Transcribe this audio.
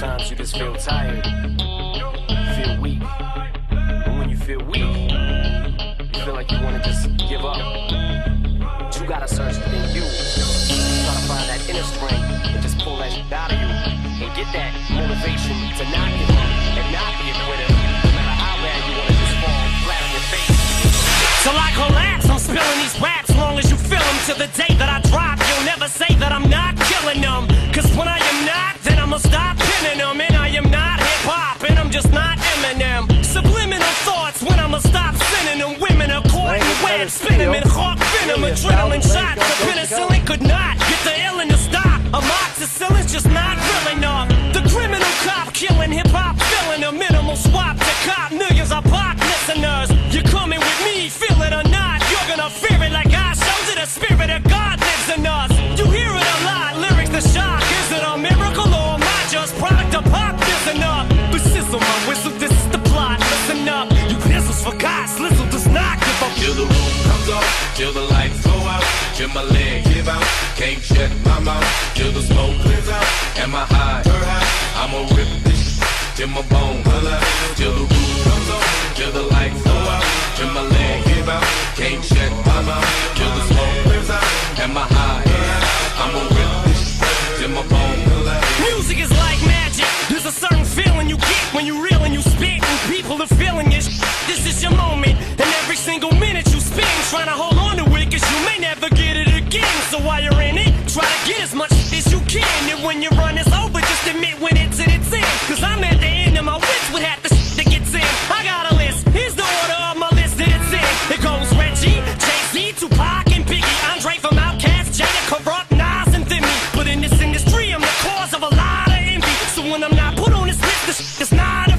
Sometimes you just feel tired, feel weak. And when you feel weak, you feel like you wanna just give up. But you gotta search within you. Try to find that inner strength and just web, spinning in hawk venom, adrenaline shots. The penicillin could not get the illness to stop. Amoxicillin's just not real enough. The criminal cop killing hip hop, filling a minimal swap to cop millions of Pac listeners. You're coming with me, feel it or not. You're gonna fear it like I showed you. The spirit of God lives in us. You hear it a lot, lyrics the shock. Is it a miracle or am I just product of pop? Listen up, but sizzle my whistle. Off, till the lights go out, till my leg give out, can't shut my mouth, till the smoke clears out, am I high? I'ma rip this till my bone holla, till the roof comes off, till the lights go out, till my leg give out, can't shut my mouth, till the smoke clears out, am I high? When your run is over, just admit when it's in its end. Cause I'm at the end of my wits with half the shit that gets in. I got a list, here's the order of my list that it's in. It goes Reggie, Jay-Z, Tupac, and Biggie. Andre from Outkast, Jada, Kurupt, Nas, and Thimmy. But in this industry, I'm the cause of a lot of envy. So when I'm not put on this list, this shit is not